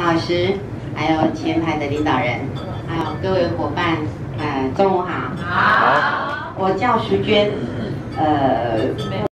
老师，还有前排的领导人，还有各位伙伴，呃，中午好。好，我叫徐娟，呃。